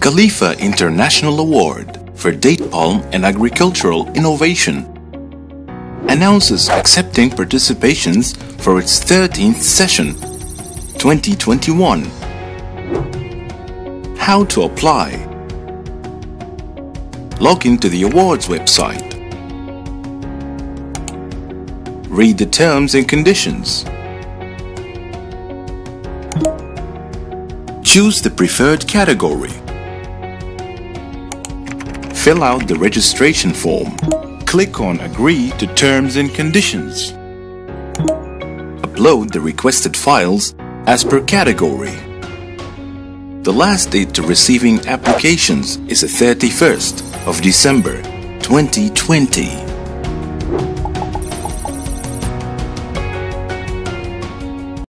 Khalifa International Award for Date Palm and Agricultural Innovation announces accepting participations for its 13th session 2021. How to apply? Log into the awards website. Read the terms and conditions. Choose the preferred category. Fill out the registration form. Click on Agree to Terms and Conditions. Upload the requested files as per category. The last date to receiving applications is the 31st of December 2020.